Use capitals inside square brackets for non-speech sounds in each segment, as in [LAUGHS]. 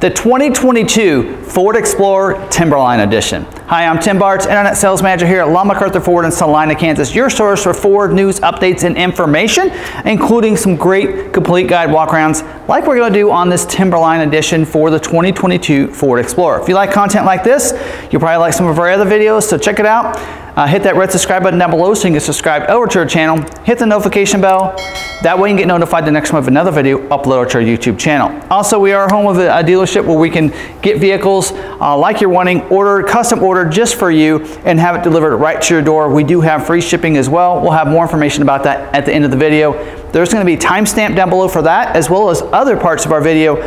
the 2022 Ford Explorer Timberline Edition. Hi, I'm Tim Bartz, Internet Sales Manager here at Long McArthur Ford in Salina, Kansas, your source for Ford news, updates, and information, including some great complete guide walkarounds like we're going to do on this Timberline Edition for the 2022 Ford Explorer. If you like content like this, you'll probably like some of our other videos, so check it out. Uh, hit that red subscribe button down below so you can subscribe over to our channel. Hit the notification bell. That way you can get notified the next time we have another video uploaded to our YouTube channel. Also, we are home of a, dealership where we can get vehicles uh, like you're wanting, order custom order just for you, and have it delivered right to your door. We do have free shipping as well. We'll have more information about that at the end of the video. There's going to be a timestamp down below for that, as well as other parts of our video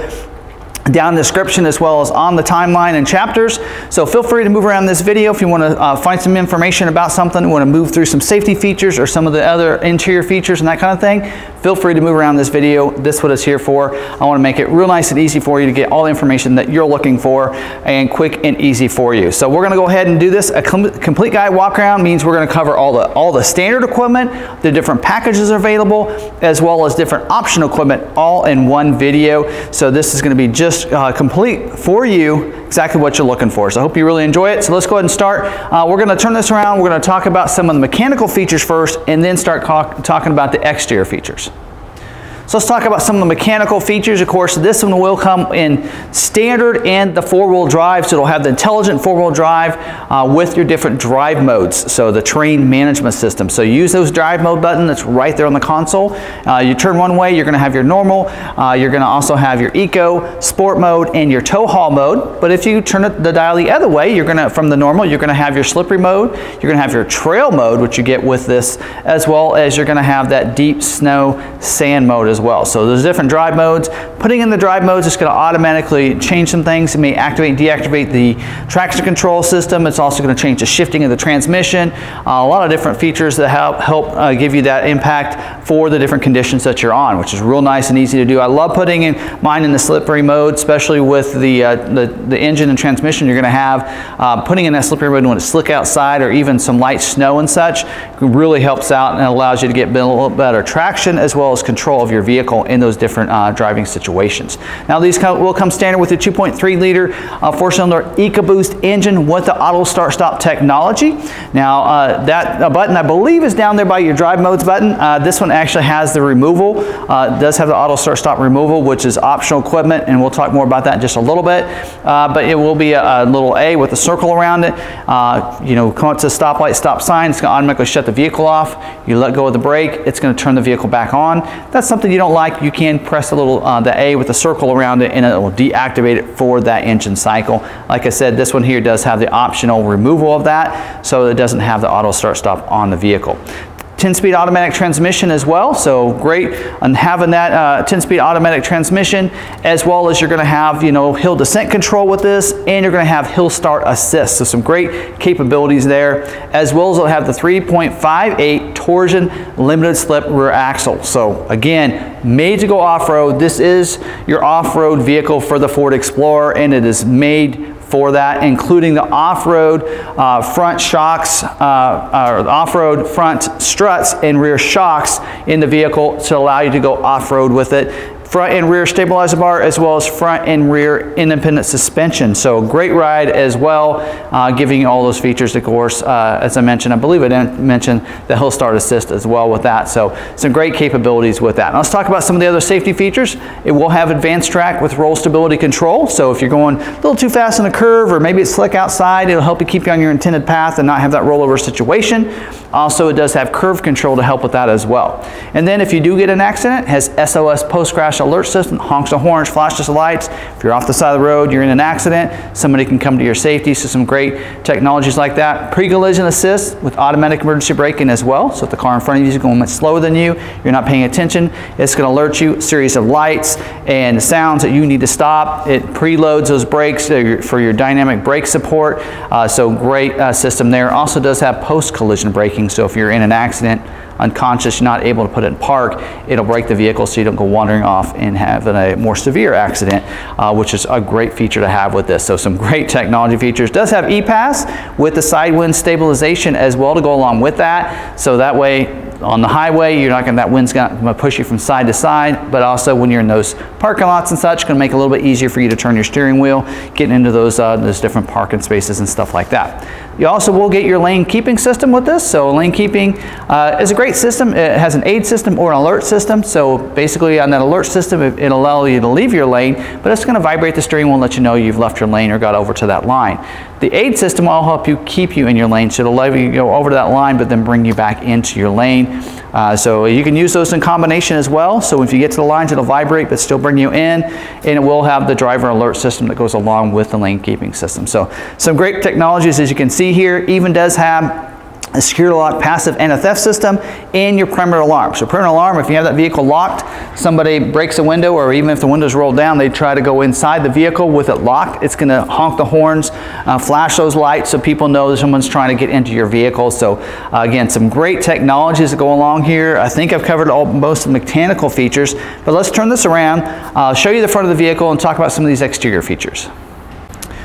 down description as well as on the timeline and chapters. So feel free to move around this video if you want to uh, find some information about something, want to move through some safety features or some of the other interior features and that kind of thing, feel free to move around this video. This is what it's here for. I want to make it real nice and easy for you to get all the information that you're looking for and quick and easy for you. So we're going to go ahead and do this. A com complete guide walk around means we're going to cover all the, all the standard equipment, the different packages available, as well as different optional equipment all in one video. So this is going to be just just uh, complete for you exactly what you're looking for. So I hope you really enjoy it. So let's go ahead and start. Uh, we're going to turn this around. We're going to talk about some of the mechanical features first and then start talking about the exterior features. So let's talk about some of the mechanical features. Of course, this one will come in standard and the four-wheel drive. So it'll have the intelligent four-wheel drive uh, with your different drive modes. So the terrain management system. So use those drive mode button that's right there on the console. Uh, you turn one way, you're going to have your normal. Uh, you're going to also have your eco, sport mode, and your tow haul mode. But if you turn it, the dial the other way, you're going to, from the normal, you're going to have your slippery mode. You're going to have your trail mode, which you get with this, as well as you're going to have that deep snow sand mode as well. So there's different drive modes. Putting in the drive modes is going to automatically change some things. It may activate and deactivate the traction control system. It's also going to change the shifting of the transmission. Uh, a lot of different features that help, help uh, give you that impact for the different conditions that you're on, which is real nice and easy to do. I love putting in mine in the slippery mode, especially with the, uh, the, the, engine and transmission you're going to have. Uh, putting in that slippery mode when it's slick outside or even some light snow and such really helps out and allows you to get a little better traction as well as control of your vehicle vehicle in those different uh, driving situations. Now these will come standard with a 2.3 liter uh, four-cylinder EcoBoost engine with the auto start stop technology. Now uh, that uh, button I believe is down there by your drive modes button. Uh, this one actually has the removal, uh, does have the auto start stop removal which is optional equipment and we'll talk more about that in just a little bit. but it will be a, a, little A with a circle around it. you know, come up to the stoplight, stop sign, it's going to automatically shut the vehicle off. You let go of the brake, it's going to turn the vehicle back on. That's something you don't like, you can press a little uh, the A with a circle around it and it will deactivate it for that engine cycle. Like I said, this one here does have the optional removal of that, so it doesn't have the auto start stop on the vehicle. 10-speed automatic transmission as well, so great on having that 10-speed uh, automatic transmission, as well as you're going to have, you know, hill descent control with this, and you're going to have hill start assist, so some great capabilities there, as well as it'll have the 3.58 Torsen limited slip rear axle. So again, made to go off-road. This is your off-road vehicle for the Ford Explorer, and it is made for that, including the off-road uh, front shocks, uh, uh, off-road front struts and rear shocks in the vehicle to allow you to go off-road with it front and rear stabilizer bar as well as front and rear independent suspension. So great ride as well, uh, giving you all those features of course. Uh, as I mentioned, I believe I didn't mention the Hill Start Assist as well with that. So some great capabilities with that. Now let's talk about some of the other safety features. It will have AdvanceTrac with roll stability control. So if you're going a little too fast in a curve or maybe it's slick outside, it'll help you keep you on your intended path and not have that rollover situation. Also, it does have curve control to help with that as well. And then if you do get an accident, has SOS post-crash alert system, honks the horns, flashes the lights. If you're off the side of the road, you're in an accident, somebody can come to your safety. So some great technologies like that. Pre-collision assist with automatic emergency braking as well. So if the car in front of you is going much slower than you, you're not paying attention, it's going to alert you series of lights and sounds that you need to stop. It preloads those brakes for your dynamic brake support. Uh, so great uh, system there. Also does have post-collision braking. So if you're in an accident, unconscious, you're not able to put it in park, it'll brake the vehicle so you don't go wandering off and have a more severe accident, uh, which is a great feature to have with this. So some great technology features. Does have EPAS with the side wind stabilization as well to go along with that. So that way on the highway, you're not going that wind's going to push you from side to side, but also when you're in those parking lots and such, going to make it a little bit easier for you to turn your steering wheel, getting into those uh, those different parking spaces and stuff like that. You also will get your lane keeping system with this. So lane keeping uh, is a great system. It has an aid system or an alert system. So basically on that alert system, it, will allow you to leave your lane, but it's going to vibrate the steering wheel and let you know you've left your lane or got over to that line. The aid system will help you keep you in your lane. So it'll let you go over to that line, but then bring you back into your lane. Uh, so you can use those in combination as well. So if you get to the lines, it'll vibrate, but still bring you in. And it will have the driver alert system that goes along with the lane keeping system. So some great technologies as you can see here. Even does have a SecuriLock passive anti-theft system, and your perimeter alarm. So perimeter alarm, if you have that vehicle locked, somebody breaks a window, or even if the window's rolled down, they try to go inside the vehicle with it locked, it's gonna honk the horns, uh, flash those lights so people know that someone's trying to get into your vehicle. So uh, again, some great technologies that go along here. I think I've covered all, most of the mechanical features, but let's turn this around, uh, show you the front of the vehicle and talk about some of these exterior features.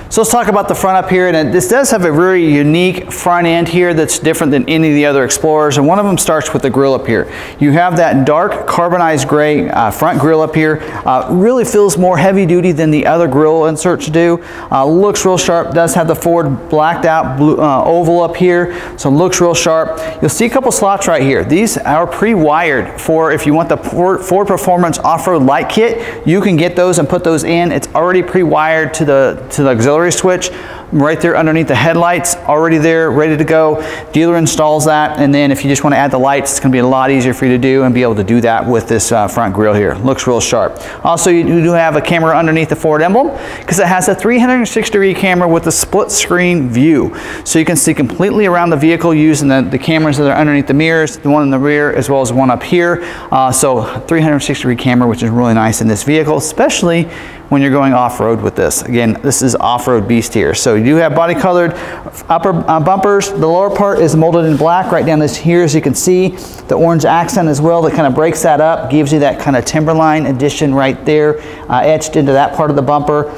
So let's talk about the front up here. And this does have a very unique front end here that's different than any of the other Explorers. And one of them starts with the grille up here. You have that dark carbonized gray uh, front grille up here. Uh, really feels more heavy duty than the other grille inserts do. Uh, looks real sharp. Does have the Ford blacked out blue, uh, oval up here. So looks real sharp. You'll see a couple slots right here. These are pre-wired for if you want the Ford Performance off-road light kit, you can get those and put those in. It's already pre-wired to the, to the auxiliary auxiliary switch right there underneath the headlights, already there, ready to go. Dealer installs that, and then if you just want to add the lights, it's going to be a lot easier for you to do and be able to do that with this uh, front grille here. Looks real sharp. Also, you do have a camera underneath the Ford emblem because it has a 360 degree camera with a split screen view. So you can see completely around the vehicle using the, the cameras that are underneath the mirrors, the one in the rear as well as one up here. Uh, so 360 degree camera, which is really nice in this vehicle, especially when you're going off-road with this. Again, this is off-road beast here. So you do have body colored upper uh, bumpers. The lower part is molded in black right down this here as you can see. The orange accent as well that kind of breaks that up, gives you that kind of Timberline addition right there uh, etched into that part of the bumper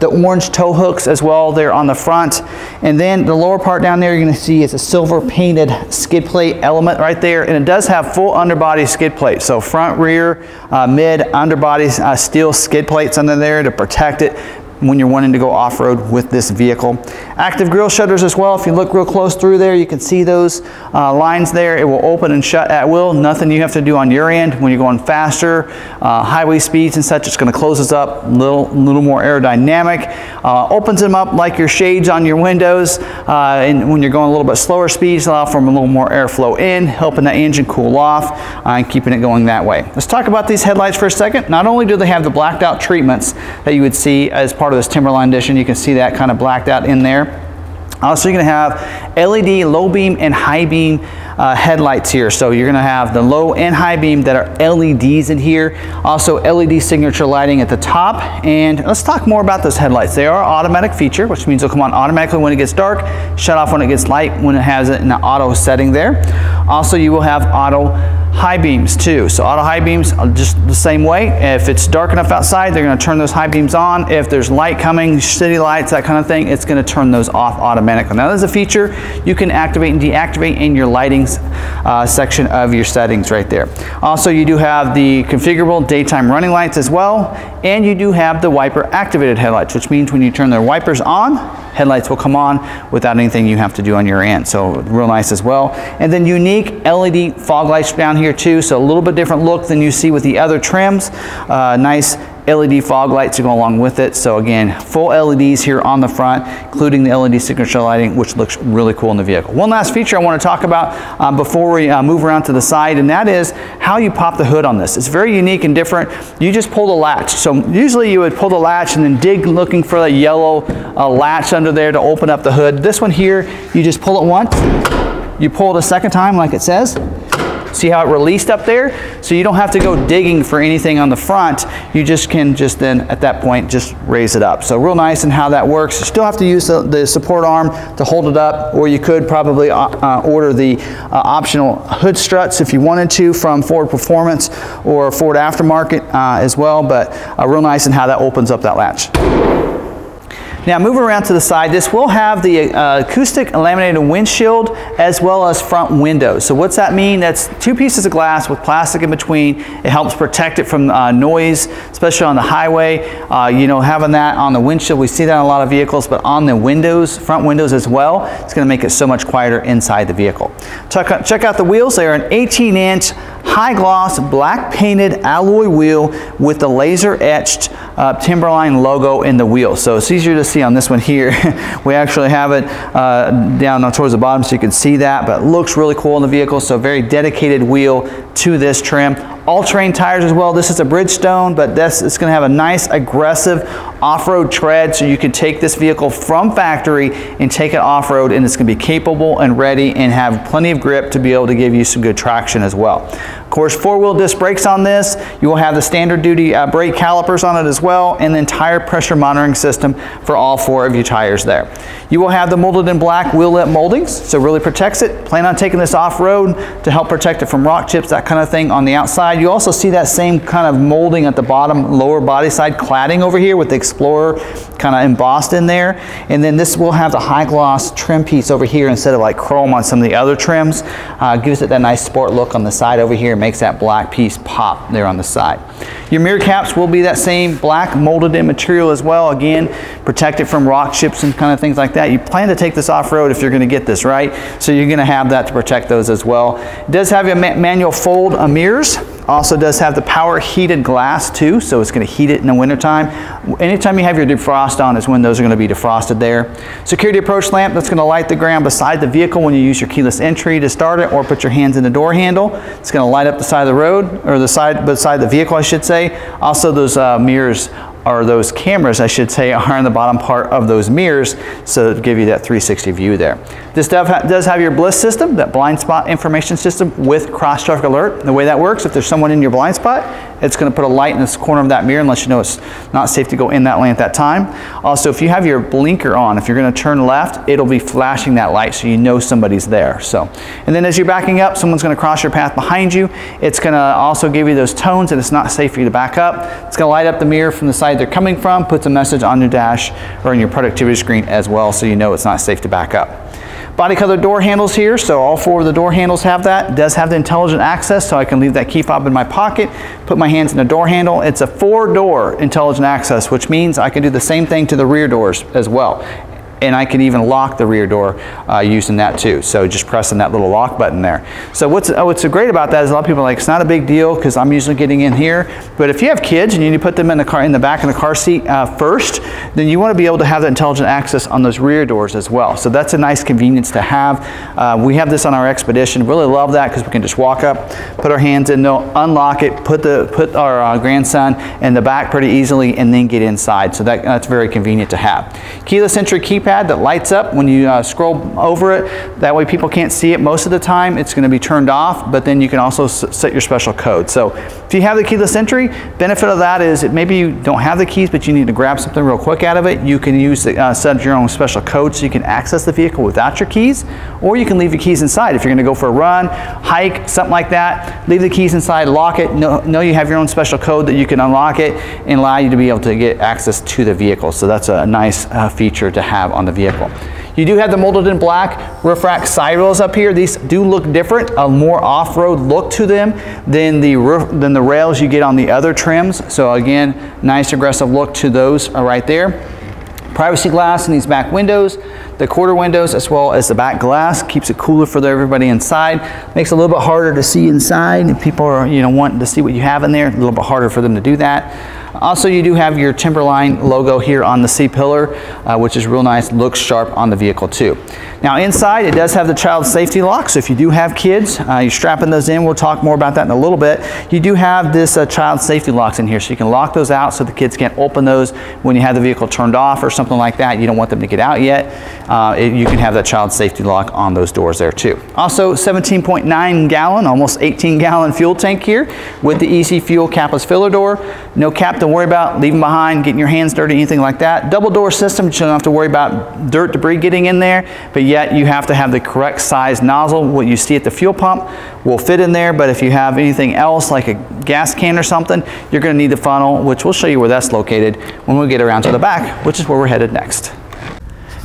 the orange tow hooks as well there on the front. And then the lower part down there, you're gonna see is a silver painted skid plate element right there. And it does have full underbody skid plate. So front, rear, uh, mid, underbody uh, steel skid plates under there to protect it when you're wanting to go off-road with this vehicle. Active grille shutters as well. If you look real close through there, you can see those uh, lines there. It will open and shut at will. Nothing you have to do on your end when you're going faster, uh, highway speeds and such. It's going to close this up a little, little more aerodynamic. Uh, opens them up like your shades on your windows. Uh, and when you're going a little bit slower speeds, allow for a little more airflow in, helping the engine cool off uh, and keeping it going that way. Let's talk about these headlights for a second. Not only do they have the blacked out treatments that you would see as part part of this Timberline edition. You can see that kind of blacked out in there. Also, you're going to have LED low beam and high beam uh, headlights here. So you're going to have the low and high beam that are LEDs in here. Also LED signature lighting at the top. And let's talk more about those headlights. They are automatic feature, which means they'll come on automatically when it gets dark, shut off when it gets light when it has it in the auto setting there. Also, you will have auto high beams too. So auto high beams just the same way. If it's dark enough outside, they're gonna turn those high beams on. If there's light coming, city lights, that kind of thing, it's gonna turn those off automatically. Now there's a feature you can activate and deactivate in your lighting uh, section of your settings right there. Also, you do have the configurable daytime running lights as well, and you do have the wiper activated headlights, which means when you turn the wipers on, headlights will come on without anything you have to do on your end. So real nice as well. And then unique LED fog lights down here too. So a little bit different look than you see with the other trims. Uh, nice LED fog lights to go along with it. So again, full LEDs here on the front, including the LED signature lighting, which looks really cool in the vehicle. One last feature I want to talk about um, before we uh, move around to the side, and that is how you pop the hood on this. It's very unique and different. You just pull the latch. So usually you would pull the latch and then dig looking for the yellow uh, latch under there to open up the hood. This one here, you just pull it once, you pull it a second time like it says, See how it released up there? So you don't have to go digging for anything on the front. You just can just then at that point just raise it up. So real nice and how that works. You still have to use the, the support arm to hold it up or you could probably uh, uh order the uh, optional hood struts if you wanted to from Ford Performance or Ford Aftermarket uh, as well. But uh, real nice and how that opens up that latch. Now moving around to the side, this will have the uh, acoustic laminated windshield as well as front windows. So what's that mean? That's two pieces of glass with plastic in between. It helps protect it from uh, noise, especially on the highway. Uh, you know, having that on the windshield, we see that on a lot of vehicles, but on the windows, front windows as well, it's gonna make it so much quieter inside the vehicle. Check out, check out the wheels. They are an 18 inch high gloss black painted alloy wheel with the laser etched uh, Timberline logo in the wheel. So it's easier to see on this one here. [LAUGHS] we actually have it uh, down towards the bottom so you can see that, but looks really cool in the vehicle. So very dedicated wheel to this trim all-terrain tires as well. This is a Bridgestone, but this it's going to have a nice aggressive off-road tread so you can take this vehicle from factory and take it off-road and it's going to be capable and ready and have plenty of grip to be able to give you some good traction as well. Course, four-wheel disc brakes on this. You will have the standard duty uh, brake calipers on it as well and the entire pressure monitoring system for all four of your tires there. You will have the molded in black wheel lip moldings, so really protects it. Plan on taking this off-road to help protect it from rock chips, that kind of thing on the outside. You also see that same kind of molding at the bottom lower body side cladding over here with the Explorer kind of embossed in there. And then this will have the high gloss trim piece over here instead of like chrome on some of the other trims. Uh, gives it that nice sport look on the side over here, makes that black piece pop there on the side. Your mirror caps will be that same black molded in material as well. Again, protect it from rock chips and kind of things like that. You plan to take this off-road if you're going to get this, right? So you're going to have that to protect those as well. It does have ma manual fold uh, mirrors. Also does have the power heated glass too, so it's going to heat it in the wintertime. Anytime you have your defrost on is when those are going to be defrosted there. Security approach lamp that's going to light the ground beside the vehicle when you use your keyless entry to start it or put your hands in the door handle. It's going to light up the side of the road, or the side beside the vehicle I should say. Also those uh, mirrors or those cameras, I should say, [LAUGHS] are in the bottom part of those mirrors so give you that 360 view there. This does have your BLIS system, that blind spot information system with cross traffic alert. The way that works, if there's someone in your blind spot, it's going to put a light in this corner of that mirror and let you know it's not safe to go in that lane at that time. Also, if you have your blinker on, if you're going to turn left, it'll be flashing that light so you know somebody's there. So, and then as you're backing up, someone's going to cross your path behind you. It's going to also give you those tones and it's not safe for you to back up. It's to light up the mirror from the side they're coming from, puts a message on your dash or in your productivity screen as well so you know it's not safe to back up. Body color door handles here, so all four of the door handles have that. It does have the intelligent access, so I can leave that key fob in my pocket, put my hands in the door handle. It's a four door intelligent access, which means I can do the same thing to the rear doors as well and I can even lock the rear door uh, using that too. So just pressing that little lock button there. So what's, uh, what's great about that is a lot of people are like, it's not a big deal because I'm usually getting in here. But if you have kids and you need to put them in the car in the back of the car seat uh, first, then you want to be able to have that intelligent access on those rear doors as well. So that's a nice convenience to have. Uh, we have this on our Expedition. Really love that because we can just walk up, put our hands in, no, unlock it, put the put our uh, grandson in the back pretty easily, and then get inside. So that, that's very convenient to have. Keyless entry key keypad that lights up when you uh, scroll over it. That way people can't see it most of the time. It's going to be turned off, but then you can also set your special code. So if you have the keyless entry, benefit of that is maybe you don't have the keys, but you need to grab something real quick out of it. You can use the, uh, set your own special code so you can access the vehicle without your keys, or you can leave your keys inside. If you're going to go for a run, hike, something like that, leave the keys inside, lock it, know, know you have your own special code that you can unlock it and allow you to be able to get access to the vehicle. So that's a nice uh, feature to have on the vehicle. You do have the molded in black roof rack side rails up here. These do look different, a more off-road look to them than the than the rails you get on the other trims. So again, nice aggressive look to those uh, right there. Privacy glass in these back windows, the quarter windows as well as the back glass keeps it cooler for everybody inside. Makes it a little bit harder to see inside. If people are you know wanting to see what you have in there, a little bit harder for them to do that. Also, you do have your Timberline logo here on the C-pillar, uh, which is real nice, looks sharp on the vehicle too. Now inside, it does have the child safety lock, so if you do have kids, uh, you're strapping those in. We'll talk more about that in a little bit. You do have this uh, child safety locks in here, so you can lock those out so the kids can't open those when you have the vehicle turned off or something like that. You don't want them to get out yet. Uh, it, you can have that child safety lock on those doors there too. Also, 17.9 gallon, almost 18 gallon fuel tank here with the Easy Fuel capless filler door. No cap to worry about leaving behind, getting your hands dirty, anything like that. Double door system, you don't have to worry about dirt, debris getting in there, but yet you have to have the correct size nozzle. What you see at the fuel pump will fit in there, but if you have anything else like a gas can or something, you're gonna need the funnel, which we'll show you where that's located when we get around to the back, which is where we're headed next.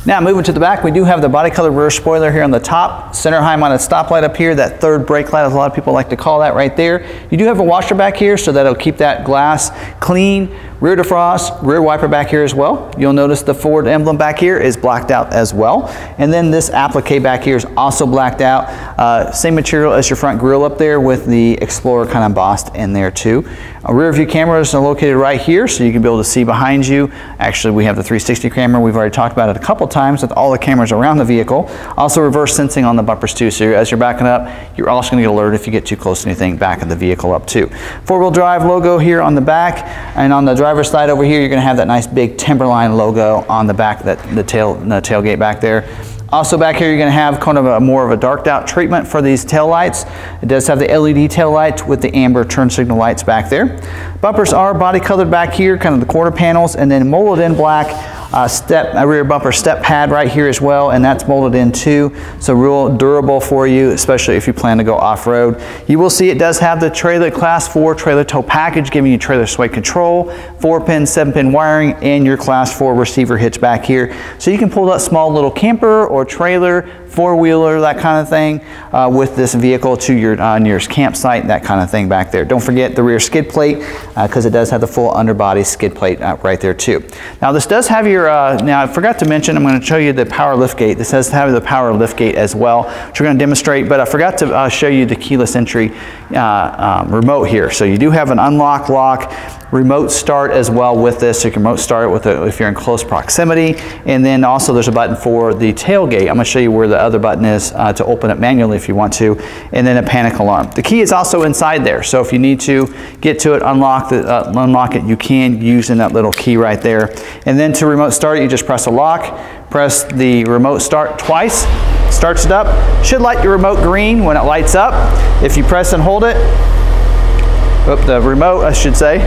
Now moving to the back, we do have the body color rear spoiler here on the top, center high mounted stoplight up here, that third brake light as a lot of people like to call that right there. You do have a washer back here so that'll keep that glass clean Rear defrost, rear wiper back here as well. You'll notice the Ford emblem back here is blacked out as well. And then this applique back here is also blacked out. Uh, same material as your front grille up there with the Explorer kind of embossed in there too. A rear view cameras are located right here so you can be able to see behind you. Actually, we have the 360 camera. We've already talked about it a couple times with all the cameras around the vehicle. Also reverse sensing on the bumpers too. So as you're backing up, you're also going to get alerted if you get too close to anything back of the vehicle up too. Four-wheel drive logo here on the back and on the driver driver's side over here, you're gonna have that nice big Timberline logo on the back, that the tail, the tailgate back there. Also back here, you're gonna have kind of a more of a darked out treatment for these tail lights. It does have the LED tail lights with the amber turn signal lights back there. Bumpers are body colored back here, kind of the quarter panels, and then molded in black uh, step, a rear bumper step pad right here as well, and that's molded in too. So real durable for you, especially if you plan to go off-road. You will see it does have the trailer class 4 trailer tow package, giving you trailer sway control, 4-pin, 7-pin wiring, and your class 4 receiver hitch back here. So you can pull that small little camper or trailer four-wheeler, that kind of thing, uh, with this vehicle to your uh, nearest campsite, that kind of thing back there. Don't forget the rear skid plate, because uh, it does have the full underbody skid plate uh, right there too. Now this does have your, uh, now I forgot to mention, I'm going to show you the power lift gate. This has to have the power lift gate as well, which we're going to demonstrate, but I forgot to uh, show you the keyless entry um, remote here. So you do have an unlock lock, remote start as well with this. You can remote start with it if you're in close proximity. And then also there's a button for the tailgate. I'm going to show you where the other button is uh, to open it manually if you want to. And then a panic alarm. The key is also inside there. So if you need to get to it, unlock, the, uh, unlock it, you can using that little key right there. And then to remote start you just press a lock, press the remote start twice, starts it up. Should light your remote green when it lights up. If you press and hold it, Oop, the remote, I should say,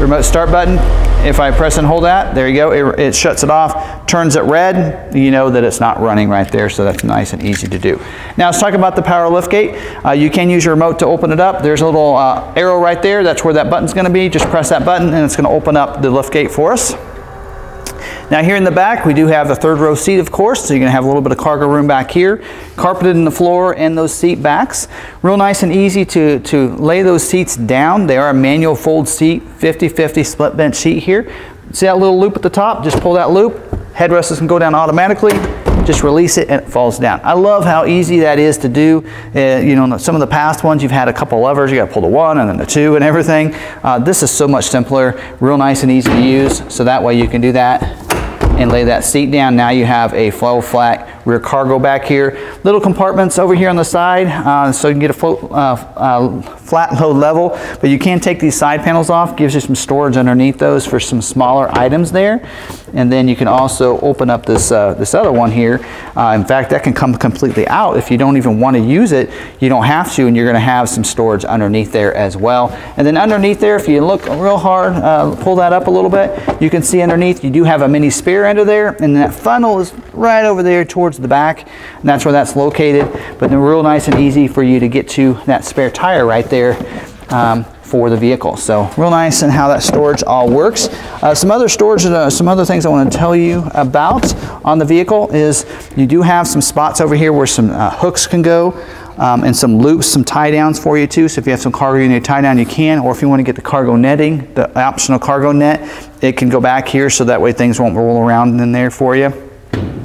remote start button. If I press and hold that, there you go, it, it, shuts it off, turns it red, you know that it's not running right there, so that's nice and easy to do. Now let's talk about the power lift gate. Uh, you can use your remote to open it up. There's a little uh, arrow right there, that's where that button's gonna be. Just press that button and it's gonna open up the lift gate for us. Now here in the back, we do have the third row seat, of course, so you're gonna have a little bit of cargo room back here, carpeted in the floor and those seat backs. Real nice and easy to, to lay those seats down. They are a manual fold seat, 50-50 split bench seat here. See that little loop at the top? Just pull that loop. Headrests can go down automatically just release it and it falls down. I love how easy that is to do. Uh, you know, some of the past ones, you've had a couple levers, you got to pull the one and then the two and everything. Uh, this is so much simpler, real nice and easy to use. So that way you can do that and lay that seat down. Now you have a flow flat rear cargo back here. Little compartments over here on the side uh, so you can get a uh, uh, flat [LAUGHS] load level, but you can take these side panels off. Gives you some storage underneath those for some smaller items there. And then you can also open up this, uh, this other one here. Uh, in fact, that can come completely out. If you don't even want to use it, you don't have to, and you're going to have some storage underneath there as well. And then underneath there, if you look real hard, pull that up a little bit, you can see underneath you do have a mini spare under there, and that funnel is right over there towards towards the back, and that's where that's located. But they're real nice and easy for you to get to that spare tire right there. Um, for the vehicle. So real nice and how that storage all works. Uh, some other storage, uh, some other things I want to tell you about on the vehicle is you do have some spots over here where some uh, hooks can go. Um, and some loops, some tie downs for you too. So if you have some cargo you need to tie down, you can. Or if you want to get the cargo netting, the optional cargo net, it can go back here so that way things won't roll around in there for you.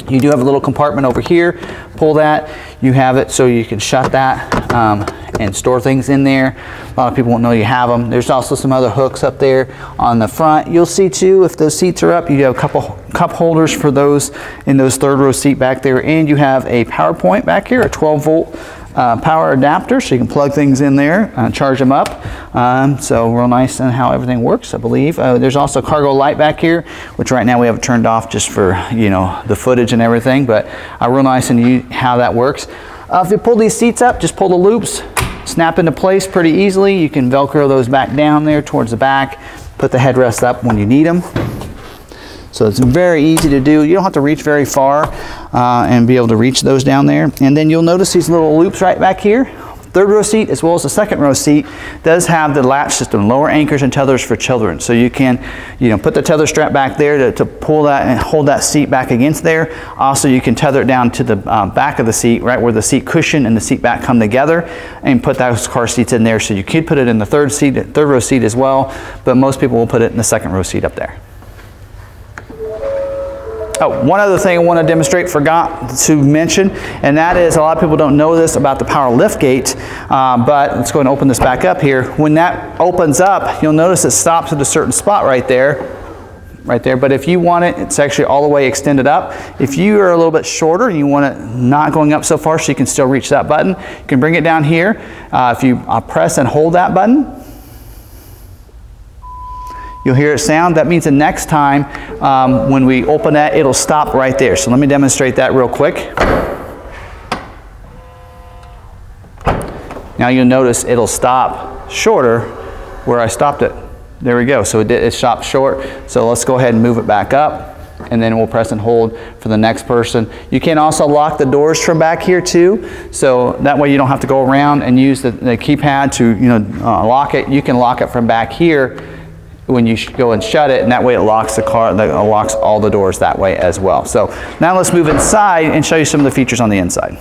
You do have a little compartment over here. Pull that. You have it so you can shut that um, and store things in there. A lot of people won't know you have them. There's also some other hooks up there on the front. You'll see too, if those seats are up, you have a couple cup holders for those in those third row seat back there. And you have a power point back here, a 12 volt uh, power adapter so you can plug things in there, uh, charge them up. Um, so real nice and how everything works, I believe. Uh, there's also cargo light back here, which right now we have turned off just for, you know, the footage and everything, but uh, real nice and how that works. Uh, if you pull these seats up, just pull the loops, snap into place pretty easily. You can Velcro those back down there towards the back put the headrests up when you need them. So it's very easy to do. You don't have to reach very far uh, and be able to reach those down there. And then you'll notice these little loops right back here. Third row seat as well as the second row seat does have the latch system, lower anchors and tethers for children. So you can, you know, put the tether strap back there to, to pull that and hold that seat back against there. Also, you can tether it down to the uh, back of the seat, right where the seat cushion and the seat back come together, and put those car seats in there. So you could put it in the third seat, third row seat as well, but most people will put it in the second row seat up there. Oh, one other thing I want to demonstrate, forgot to mention, and that is a lot of people don't know this about the power lift gate, uh, but let's go and open this back up here. When that opens up, you'll notice it stops at a certain spot right there, right there. But if you want it, it's actually all the way extended up. If you are a little bit shorter and you want it not going up so far so you can still reach that button, you can bring it down here. Uh, if you uh, press and hold that button, You'll hear it sound. That means the next time um, when we open that, it'll stop right there. So let me demonstrate that real quick. Now you'll notice it'll stop shorter where I stopped it. There we go. So it, did, it stopped short. So let's go ahead and move it back up and then we'll press and hold for the next person. You can also lock the doors from back here too, so that way you don't have to go around and use the, the keypad to you know uh, lock it. You can lock it from back here when you go and shut it, and that way it locks the car, it uh, locks all the doors that way as well. So now let's move inside and show you some of the features on the inside.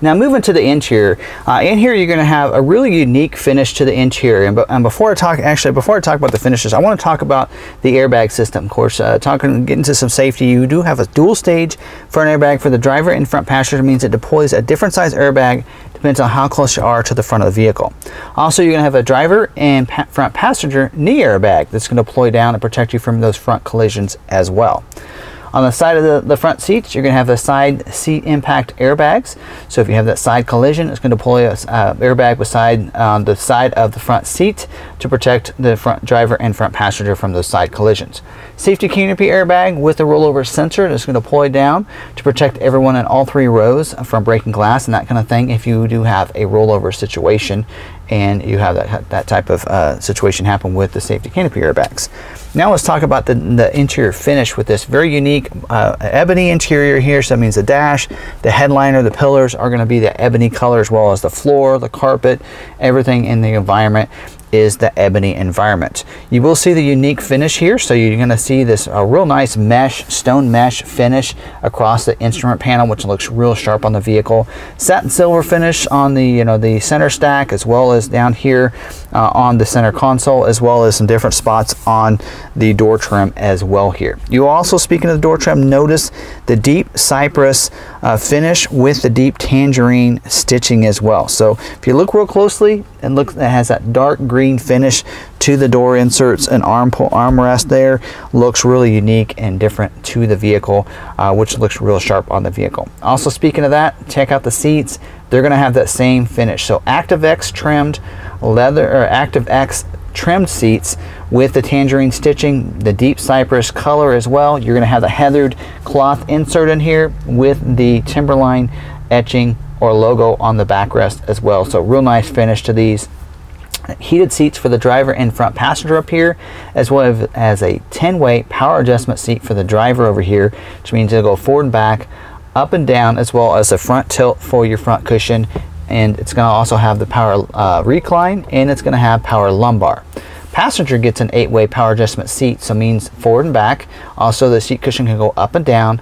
Now moving to the interior, uh, in here you're going to have a really unique finish to the interior. And, and, before I talk, actually before I talk about the finishes, I want to talk about the airbag system. Of course, uh, talking, getting to some safety, you do have a dual stage front airbag for the driver and front passenger. means it deploys a different size airbag depends on how close you are to the front of the vehicle. Also, you're going to have a driver and pa front passenger knee airbag that's going to deploy down and protect you from those front collisions as well. On the side of the, the front seats, you're going to have the side seat impact airbags. So if you have that side collision, it's going to deploy a uh, airbag beside um, the side of the front seat to protect the front driver and front passenger from those side collisions. Safety canopy airbag with a rollover sensor that's going to deploy down to protect everyone in all three rows from breaking glass and that kind of thing if you do have a rollover situation and you have that, that type of uh, situation happen with the safety canopy airbags. Now let's talk about the, the interior finish with this very unique uh, ebony interior here. So that means the dash, the headliner, the pillars are going to be the ebony color as well as the floor, the carpet, everything in the environment is the ebony environment. You will see the unique finish here. So you're going to see this a real nice mesh, stone mesh finish across the instrument panel, which looks real sharp on the vehicle. Satin silver finish on the, you know, the center stack, as well as down here uh, on the center console, as well as some different spots on the door trim as well here. You also, speaking of the door trim, notice the deep cypress uh, finish with the deep tangerine stitching as well. So if you look real closely, and look, it has that dark green finish to the door inserts and arm pull armrest there. Looks really unique and different to the vehicle, uh, which looks real sharp on the vehicle. Also speaking of that, check out the seats. They're gonna have that same finish. So ActiveX trimmed leather or ActiveX trimmed seats with the tangerine stitching, the deep cypress color as well. You're going to have the heathered cloth insert in here with the Timberline etching or logo on the backrest as well. So real nice finish to these. Heated seats for the driver and front passenger up here, as well as a 10-way power adjustment seat for the driver over here, which means it'll go forward and back, up and down, as well as a front tilt for your front cushion. And it's going to also have the power uh, recline, and it's going to have power lumbar. Passenger gets an eight-way power adjustment seat, so means forward and back. Also, the seat cushion can go up and down,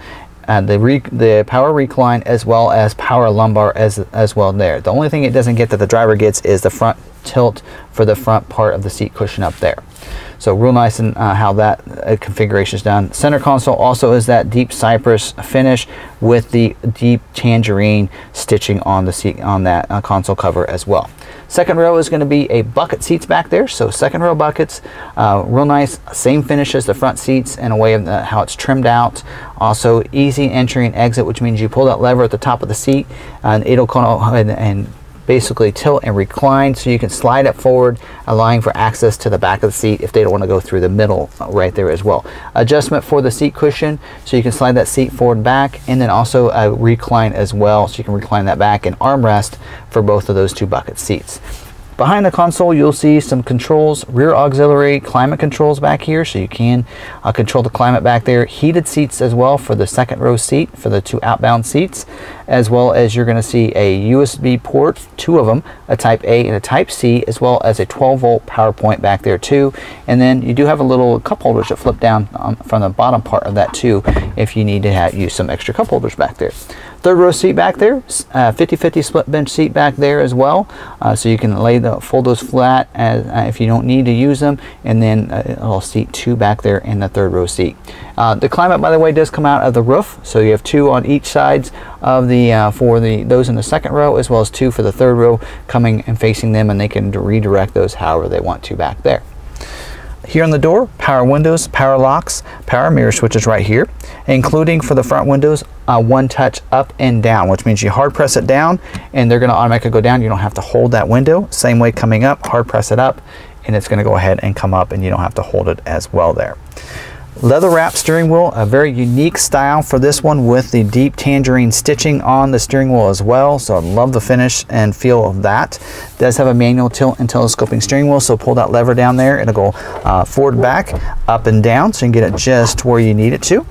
uh, the the power recline as well as power lumbar as as well there. The only thing it doesn't get that the driver gets is the front tilt for the front part of the seat cushion up there. So real nice in uh, how that uh, configuration is done. Center console also is that deep cypress finish with the deep tangerine stitching on the seat on that uh, console cover as well. Second row is going to be a bucket seats back there. So second row buckets, uh, real nice, same finish as the front seats in a way of the, how it's trimmed out. Also easy entry and exit, which means you pull that lever at the top of the seat and it'll of and, and basically tilt and recline so you can slide it forward allowing for access to the back of the seat if they don't want to go through the middle right there as well. Adjustment for the seat cushion so you can slide that seat forward and back and then also a recline as well so you can recline that back and armrest for both of those two bucket seats Behind the console, you'll see some controls, rear auxiliary climate controls back here, so you can uh, control the climate back there. Heated seats as well for the second row seat for the two outbound seats, as well as you're going to see a USB port, two of them, a Type A and a Type C, as well as a 12 volt power point back there too. And then you do have a little cup holders that flip down um, from the bottom part of that too, if you need to have, use some extra cup holders back there. Third row seat back there, 50-50 uh, split bench seat back there as well. Uh, so you can lay the fold those flat as uh, if you don't need to use them. And then uh, a little seat two back there in the third row seat. Uh, the climate, by the way, does come out of the roof. So you have two on each sides of the uh, for the those in the second row, as well as two for the third row coming and facing them, and they can redirect those however they want to back there. Here on the door, power windows, power locks, power mirror switches right here, including for the front windows, uh, one touch up and down, which means you hard press it down and they're gonna automatically go down. You don't have to hold that window. Same way coming up, hard press it up and it's gonna go ahead and come up and you don't have to hold it as well there. Leather wrap steering wheel, a very unique style for this one with the deep tangerine stitching on the steering wheel as well. So I love the finish and feel of that. Does have a manual tilt and telescoping steering wheel. So pull that lever down there. It'll go uh, forward, back, up and down. So you can get it just where you need it to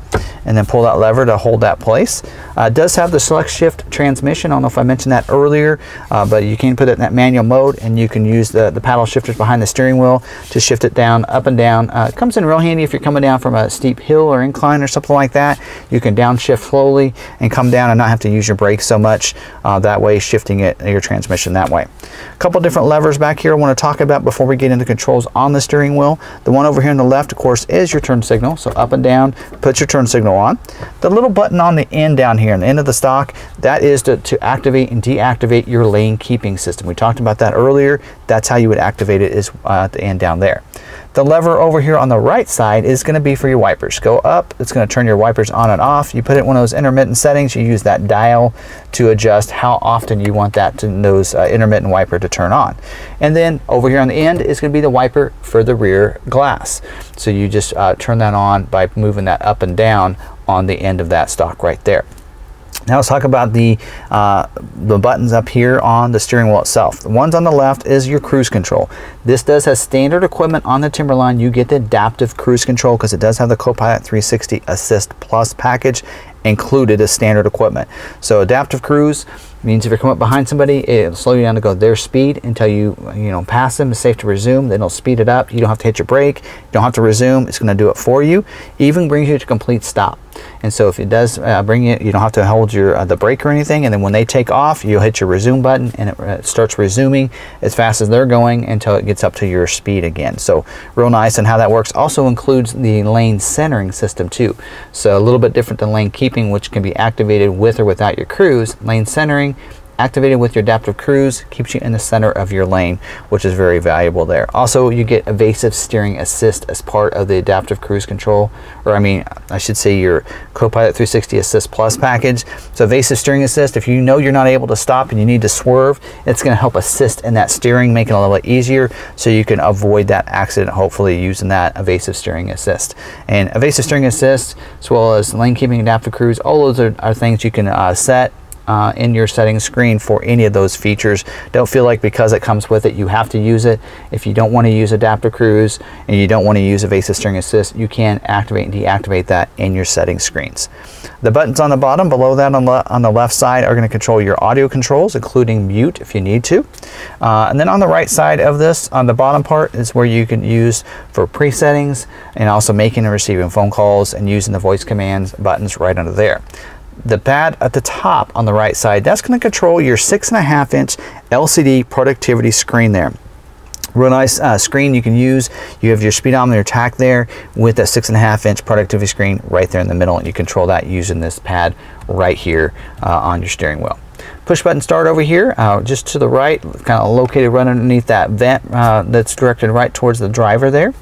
and then pull that lever to hold that place. Uh, does have the select shift transmission. I don't know if I mentioned that earlier, uh, but you can put it in that manual mode and you can use the, the paddle shifters behind the steering wheel to shift it down, up and down. Uh, it comes in real handy if you're coming down from a steep hill or incline or something like that. You can downshift slowly and come down and not have to use your brakes so much. Uh, that way, shifting it your transmission that way. A couple different levers back here I want to talk about before we get into controls on the steering wheel. The one over here on the left, of course, is your turn signal. So up and down, put your turn signal on. The little button on the end down here, on the end of the stock, that is to, to activate and deactivate your lane keeping system. We talked about that earlier. That's how you would activate it is uh, at the end down there. The lever over here on the right side is going to be for your wipers. Go up, it's going to turn your wipers on and off. You put it in one of those intermittent settings, you use that dial to adjust how often you want that to those uh, intermittent wiper to turn on. And then over here on the end is going to be the wiper for the rear glass. So you just uh, turn that on by moving that up and down on the end of that stock right there. Now let's talk about the, uh, the buttons up here on the steering wheel itself. The ones on the left is your cruise control. This does have standard equipment on the Timberline. You get the adaptive cruise control because it does have the Copilot 360 Assist Plus package included as standard equipment. So adaptive cruise means if you're coming up behind somebody, it'll slow you down to go their speed until you you know pass them. It's safe to resume. Then it'll speed it up. You don't have to hit your brake. You don't have to resume. It's going to do it for you. Even brings you to complete stop. And so if it does uh, bring you, you don't have to hold your uh, the brake or anything. And then when they take off, you'll hit your resume button and it uh, starts resuming as fast as they're going until it gets up to your speed again. So real nice. And how that works also includes the lane centering system too. So a little bit different than lane keeping, which can be activated with or without your cruise. Lane centering activated with your adaptive cruise keeps you in the center of your lane which is very valuable there. Also you get evasive steering assist as part of the adaptive cruise control or I mean I should say your Copilot 360 Assist Plus package. So evasive steering assist if you know you're not able to stop and you need to swerve it's going to help assist in that steering make it a little bit easier so you can avoid that accident hopefully using that evasive steering assist. And evasive steering assist as well as lane keeping adaptive cruise all those are, are things you can uh, set uh, in your settings screen for any of those features. Don't feel like because it comes with it you have to use it. If you don't want to use Adaptive Cruise and you don't want to use Evasive Steering Assist, you can activate and deactivate that in your settings screens. The buttons on the bottom below that on, the on the left side are going to control your audio controls, including mute if you need to. Uh, and then on the right side of this, on the bottom part, is where you can use for presettings and also making and receiving phone calls and using the voice commands buttons right under there the pad at the top on the right side, that's going to control your six and a half inch LCD productivity screen there. Real nice uh, screen you can use. You have your speedometer tach there with that six and a half inch productivity screen right there in the middle. And you control that using this pad right here uh, on your steering wheel. Push button start over here, uh, just to the right, kind of located right underneath that vent uh, that's directed right towards the driver there.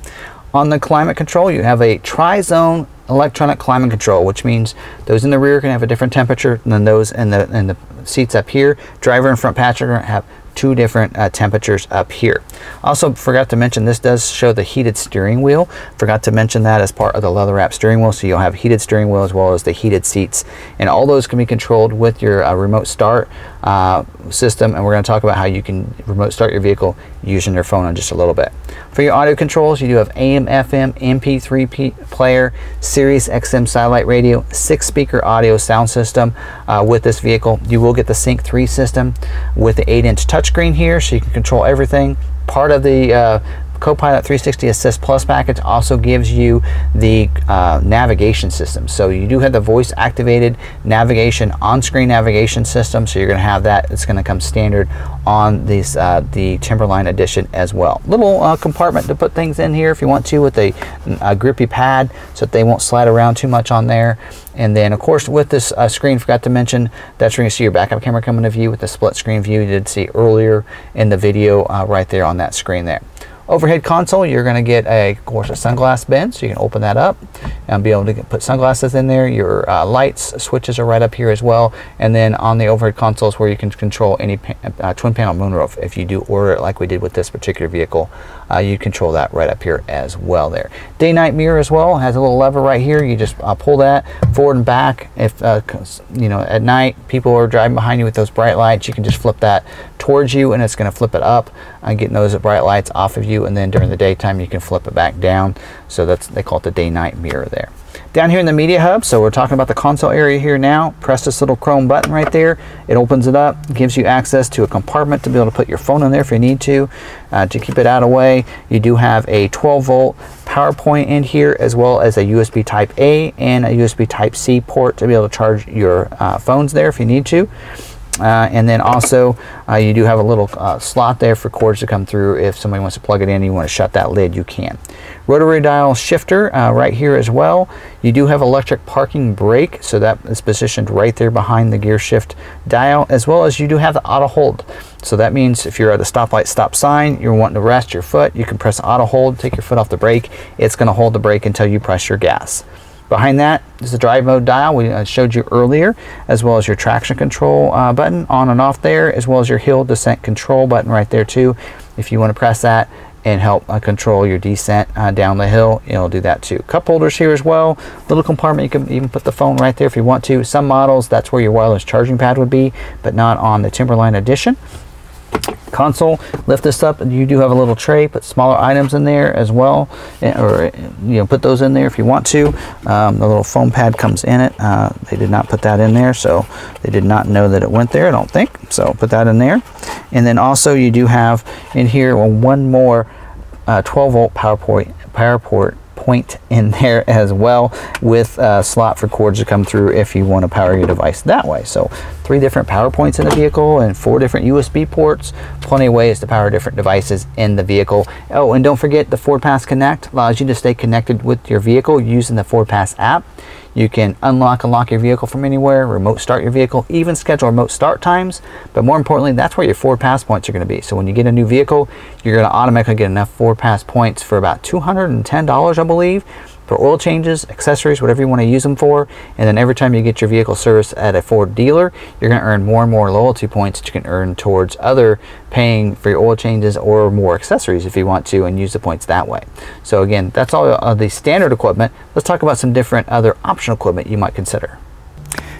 On the climate control, you have a tri-zone electronic climate control, which means those in the rear can have a different temperature than those in the in the seats up here. Driver and front passenger have two different uh, temperatures up here. Also forgot to mention this does show the heated steering wheel. Forgot to mention that as part of the leather wrap steering wheel. So you'll have heated steering wheel as well as the heated seats. And all those can be controlled with your uh, remote start uh, system. And we're going to talk about how you can remote start your vehicle using your phone in just a little bit. For your audio controls, you do have AM, FM, MP3 player, Sirius XM satellite radio, six speaker audio sound system uh, with this vehicle. You will get the Sync 3 system with the 8 inch touchscreen here so you can control everything. Part of the uh, Copilot 360 Assist Plus package also gives you the uh, navigation system. So you do have the voice activated navigation, on-screen navigation system. So you're going to have that. It's going to come standard on these, uh, the Timberline edition as well. Little uh, compartment to put things in here if you want to with a, a, grippy pad so that they won't slide around too much on there. And then of course with this uh, screen, forgot to mention, that's where you see your backup camera coming to view with the split screen view you did see earlier in the video uh, right there on that screen there. Overhead console, you're going to get a, of course, a sunglass bin, so you can open that up and be able to put sunglasses in there. Your uh, lights switches are right up here as well. And then on the overhead console is where you can control any uh, twin panel moonroof. If you do order it like we did with this particular vehicle, uh, you control that right up here as well there. Day-night mirror as well has a little lever right here. You just uh, pull that forward and back. If, uh, you know, at night people are driving behind you with those bright lights, you can just flip that towards you and it's going to flip it up and getting those bright lights off of you. And then during the daytime, you can flip it back down. So that's, they call it the day-night mirror there. Down here in the media hub, so we're talking about the console area here now. Press this little chrome button right there. It opens it up, gives you access to a compartment to be able to put your phone in there if you need to. Uh, to keep it out of the way, you do have a 12 volt power point in here as well as a USB type A and a USB type C port to be able to charge your uh, phones there if you need to. Uh, and then also uh, you do have a little uh, slot there for cords to come through if somebody wants to plug it in and you want to shut that lid you can. Rotary dial shifter uh, right here as well. You do have electric parking brake so that is positioned right there behind the gear shift dial as well as you do have the auto hold. So that means if you're at a stoplight stop sign, you're wanting to rest your foot, you can press auto hold, take your foot off the brake. It's going to hold the brake until you press your gas. Behind that is the drive mode dial we uh, showed you earlier, as well as your traction control uh, button on and off there, as well as your hill descent control button right there too. If you want to press that and help uh, control your descent uh, down the hill, it'll do that too. Cup holders here as well. Little compartment, you can even put the phone right there if you want to. Some models, that's where your wireless charging pad would be, but not on the Timberline Edition console. Lift this up. And you do have a little tray. Put smaller items in there as well eh, or you know put those in there if you want to. Um, the little foam pad comes in it. Uh, they did not put that in there so they did not know that it went there I don't think. So put that in there. And then also you do have in here well, one more uh, 12 volt power point power port point in there as well with a slot for cords to come through if you want to power your device that way. So three different power points in the vehicle and four different USB ports. Plenty of ways to power different devices in the vehicle. Oh, and don't forget the FordPass Connect allows you to stay connected with your vehicle using the FordPass app. You can unlock and lock your vehicle from anywhere, remote start your vehicle, even schedule remote start times. But more importantly, that's where your FordPass points are going to be. So when you get a new vehicle, you're going to automatically get enough FordPass points for about $210, I believe, for oil changes, accessories, whatever you want to use them for. And then every time you get your vehicle serviced at a Ford dealer, you're going to earn more and more loyalty points that you can earn towards other paying for your oil changes or more accessories if you want to and use the points that way. So again, that's all of the standard equipment. Let's talk about some different other optional equipment you might consider.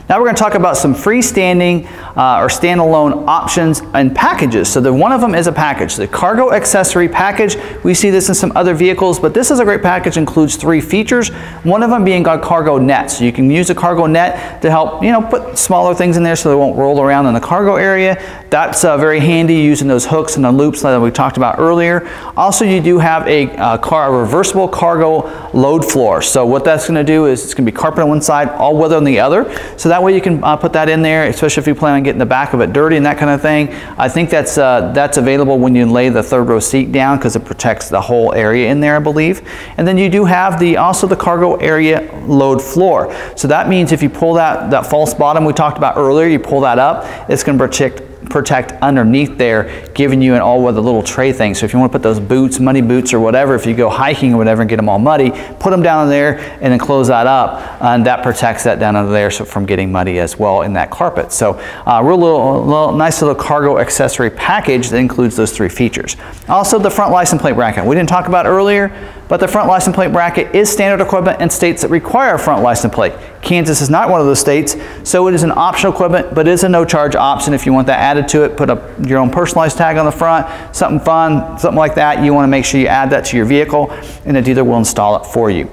Now we're going to talk about some freestanding uh, or standalone options and packages. So the one of them is a package, the cargo accessory package. We see this in some other vehicles, but this is a great package. Includes three features. One of them being a cargo net. So you can use a cargo net to help you know put smaller things in there so they won't roll around in the cargo area. That's uh, very handy using those hooks and the loops that we talked about earlier. Also, you do have a, uh, car, a reversible cargo load floor. So what that's going to do is it's going to be carpet on one side, all weather on the other. So that way you can uh, put that in there, especially if you plan on getting the back of it dirty and that kind of thing. I think that's, uh, that's available when you lay the third row seat down because it protects the whole area in there, I believe. And then you do have the also the cargo area load floor. So that means if you pull that, that false bottom we talked about earlier, you pull that up, it's going to protect protect underneath there, giving you an all-weather little tray thing. So if you want to put those boots, muddy boots or whatever, if you go hiking or whatever and get them all muddy, put them down in there and then close that up. And that protects that down under there so from getting muddy as well in that carpet. So uh, real little, little, nice little cargo accessory package that includes those three features. Also the front license plate bracket. We didn't talk about earlier, but the front license plate bracket is standard equipment in states that require a front license plate. Kansas is not one of those states, so it is an optional equipment, but it is a no charge option if you want that added to it. Put up your own personalized tag on the front, something fun, something like that. You want to make sure you add that to your vehicle, and the dealer will install it for you.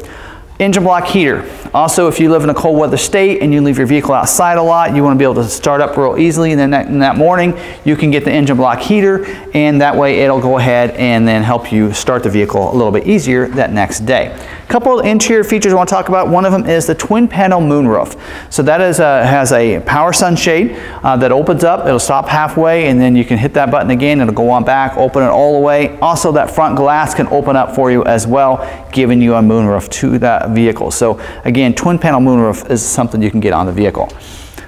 Engine block heater. Also, if you live in a cold weather state and you leave your vehicle outside a lot, you want to be able to start up real easily. And then that, in that morning, you can get the engine block heater, and that way it'll go ahead and then help you start the vehicle a little bit easier that next day A couple of interior features I want to talk about. One of them is the twin panel moonroof. So that is a, has a power sunshade uh, that opens up. It'll stop halfway and then you can hit that button again. It'll go on back, open it all the way. Also that front glass can open up for you as well, giving you a moonroof to that vehicle. So again, twin panel moonroof is something you can get on the vehicle.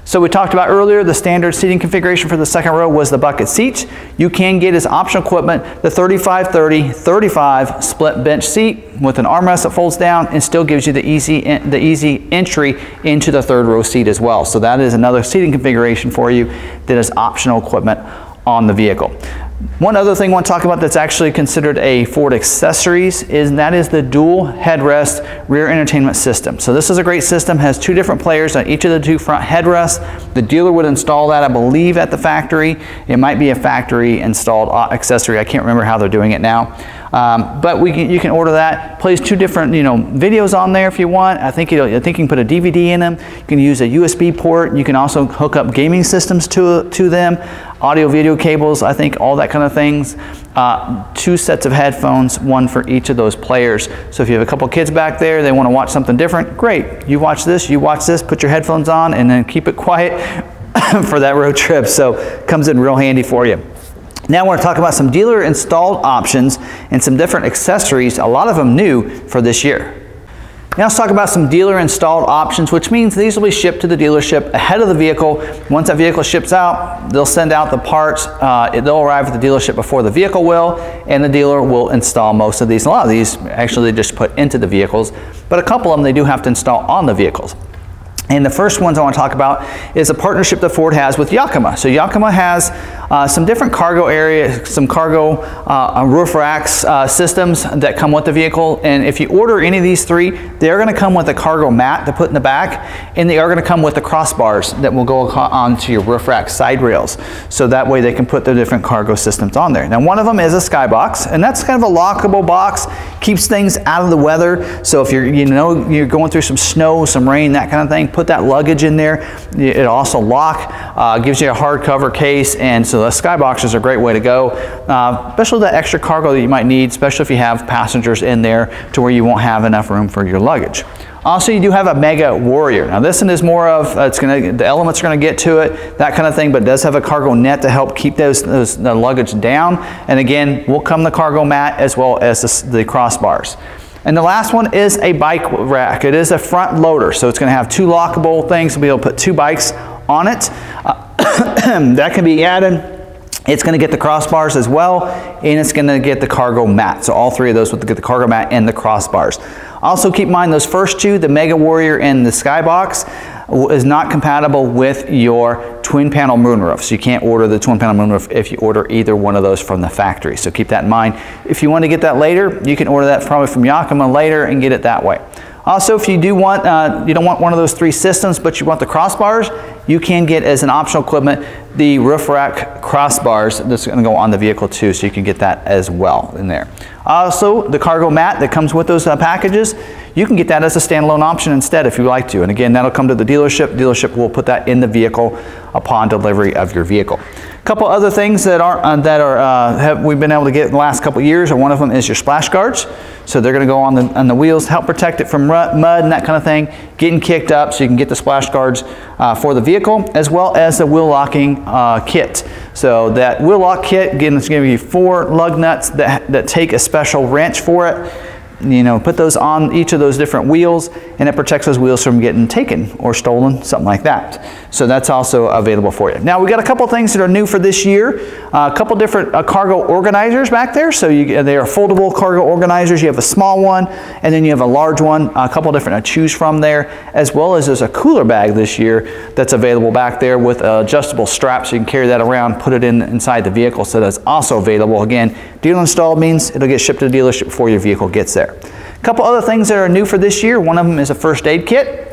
So we talked about earlier, the standard seating configuration for the second row was the bucket seats. You can get as optional equipment the 35-30-35 split bench seat with an armrest that folds down and still gives you the easy, the easy entry into the third row seat as well. So that is another seating configuration for you that is optional equipment on the vehicle. One other thing I want to talk about that's actually considered a Ford accessories is that is the dual headrest rear entertainment system. So this is a great system, has two different players on each of the two front headrests. The dealer would install that, I believe, at the factory. It might be a factory installed accessory. I can't remember how they're doing it now. Um, but we can, you can order that. Plays two different you know videos on there if you want. I think I think you can put a DVD in them. You can use a USB port. You can also hook up gaming systems to to them, audio video cables. I think all that kind of things. Uh, two sets of headphones, one for each of those players. So if you have a couple kids back there, they want to watch something different, great. You watch this, you watch this, put your headphones on, and then keep it quiet [LAUGHS] for that road trip. So comes in real handy for you. Now I want to talk about some dealer installed options and some different accessories, a lot of them new for this year. Now let's talk about some dealer installed options, which means these will be shipped to the dealership ahead of the vehicle. Once that vehicle ships out, they'll send out the parts. Uh, they'll arrive at the dealership before the vehicle will, and the dealer will install most of these. A lot of these actually they just put into the vehicles, but a couple of them they do have to install on the vehicles. And the first ones I want to talk about is a partnership that Ford has with Yakima. So Yakima has uh, some different cargo area, some cargo uh, uh, roof racks uh, systems that come with the vehicle. And if you order any of these three, they're going to come with a cargo mat to put in the back, and they are going to come with the crossbars that will go onto your roof rack side rails. So that way they can put their different cargo systems on there. Now one of them is a skybox, and that's kind of a lockable box, keeps things out of the weather. So if you're, you know, you're going through some snow, some rain, that kind of thing, put that luggage in there. It also lock, uh, gives you a hardcover case, and so the skybox is a great way to go, uh, especially the extra cargo that you might need, especially if you have passengers in there to where you won't have enough room for your luggage. Also, you do have a Mega Warrior. Now, this one is more of, uh, it's gonna, the elements are going to get to it, that kind of thing, but does have a cargo net to help keep those, those the luggage down. And again, will come the cargo mat as well as the, the crossbars. And the last one is a bike rack. It is a front loader, so it's going to have two lockable things to be able to put two bikes on it. Uh, [COUGHS] that can be added it's going to get the crossbars as well, and it's going to get the cargo mat. So all three of those will get the cargo mat and the crossbars. Also keep in mind those first two, the Mega Warrior and the Skybox, is not compatible with your twin panel moonroof. So you can't order the twin panel moonroof if you order either one of those from the factory. So keep that in mind. If you want to get that later, you can order that probably from Yakima later and get it that way. Also, if you do want, uh, you don't want one of those three systems, but you want the crossbars, you can get as an optional equipment the roof rack crossbars that's going to go on the vehicle too, so you can get that as well in there. Also, the cargo mat that comes with those uh, packages, you can get that as a standalone option instead if you like to. And again, that'll come to the dealership. Dealership will put that in the vehicle upon delivery of your vehicle. A couple other things that are uh, that are uh, have we've been able to get in the last couple years, or one of them is your splash guards. So they're going to go on the on the wheels, help protect it from mud and that kind of thing, getting kicked up, so you can get the splash guards uh, for the vehicle, as well as the wheel locking uh, kit. So that wheel lock kit, again, it's going to you four lug nuts that that take a special wrench for it you know, put those on each of those different wheels and it protects those wheels from getting taken or stolen, something like that. So that's also available for you. Now we got a couple things that are new for this year. Uh, a couple different uh, cargo organizers back there. So you, they are foldable cargo organizers. You have a small one and then you have a large one, a couple different to choose from there, as well as there's a cooler bag this year that's available back there with adjustable straps. So you can carry that around, put it in inside the vehicle. So that's also available. Again, dealer installed means it'll get shipped to the dealership before your vehicle gets there. A couple other things that are new for this year. One of them is a first aid kit.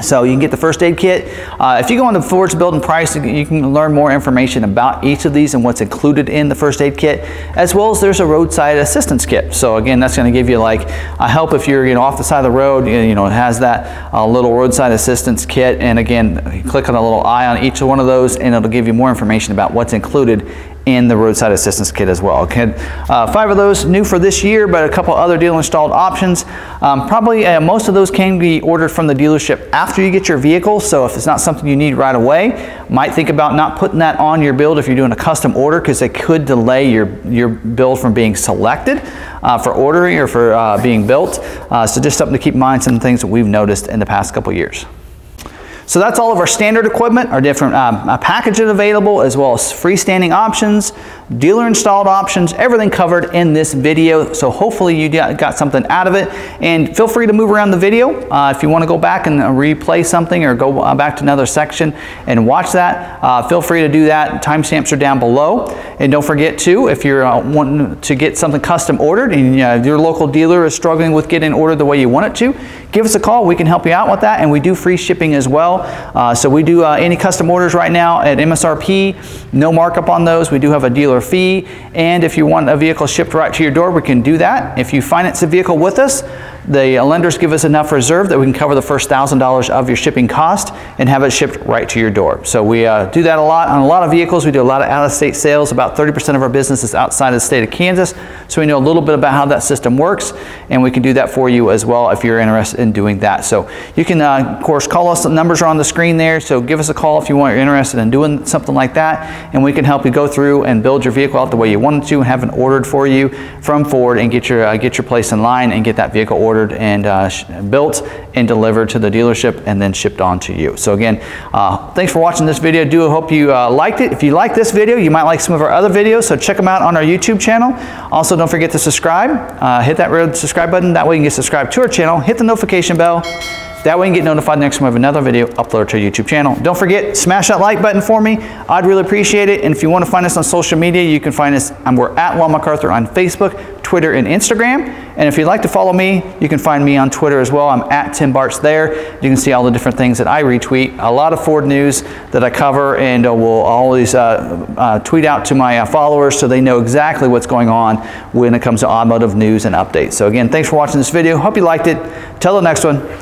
So you can get the first aid kit. Uh, if you go on the Ford's Build and Price, you can learn more information about each of these and what's included in the first aid kit, as well as there's a roadside assistance kit. So again, that's going to give you like a help if you're you know off the side of the road. You know, it has that uh, little roadside assistance kit, and again, click on a little eye on each one of those, and it'll give you more information about what's included in the roadside assistance kit as well. Okay, uh, five of those new for this year, but a couple other dealer installed options. Um, probably uh, most of those can be ordered from the dealership after you get your vehicle. So if it's not something you need right away, might think about not putting that on your build if you're doing a custom order because it could delay your, your build from being selected uh, for ordering or for uh, being built. Uh, so just something to keep in mind, some things that we've noticed in the past couple years. So that's all of our standard equipment, our different um, uh, packages available, as well as freestanding options, dealer installed options, everything covered in this video. So hopefully you got something out of it. And feel free to move around the video. Uh, if you want to go back and replay something or go uh, back to another section and watch that, uh, feel free to do that. Timestamps are down below. And don't forget to, if you're uh, wanting to get something custom ordered and uh, your local dealer is struggling with getting ordered the way you want it to, give us a call. We can help you out with that. And we do free shipping as well. Uh, so we do uh, any custom orders right now at MSRP, no markup on those. We do have a dealer fee. And if you want a vehicle shipped right to your door, we can do that. If you finance a vehicle with us, the lenders give us enough reserve that we can cover the first $1,000 of your shipping cost and have it shipped right to your door. So we uh, do that a lot on a lot of vehicles. We do a lot of out-of-state sales. About 30% of our business is outside of the state of Kansas. So we know a little bit about how that system works and we can do that for you as well if you're interested in doing that. So you can, uh, of course, call us. The numbers are on the screen there. So give us a call if you want, you're interested in doing something like that and we can help you go through and build your vehicle out the way you want it to and have it ordered for you from Ford and get your, uh, get your place in line and get that vehicle ordered ordered and uh, built and delivered to the dealership and then shipped on to you. So again, uh, thanks for watching this video. do hope you uh, liked it. If you like this video, you might like some of our other videos, so check them out on our YouTube channel. Also, don't forget to subscribe. Uh, hit that red subscribe button. That way you can get subscribed to our channel. Hit the notification bell. That way you get notified next time we have another video uploaded to our YouTube channel. Don't forget, smash that like button for me. I'd really appreciate it. And if you want to find us on social media, you can find us, um, we're at Long McArthur on Facebook, Twitter, and Instagram. And if you'd like to follow me, you can find me on Twitter as well. I'm at Tim Bartz there. You can see all the different things that I retweet. A lot of Ford news that I cover and uh, will always uh, uh, tweet out to my uh, followers so they know exactly what's going on when it comes to automotive news and updates. So again, thanks for watching this video. Hope you liked it. Till the next one.